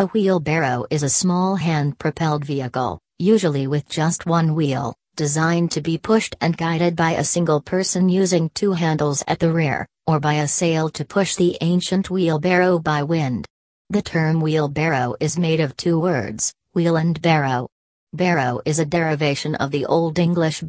A wheelbarrow is a small hand-propelled vehicle, usually with just one wheel, designed to be pushed and guided by a single person using two handles at the rear, or by a sail to push the ancient wheelbarrow by wind. The term wheelbarrow is made of two words, wheel and barrow. Barrow is a derivation of the Old English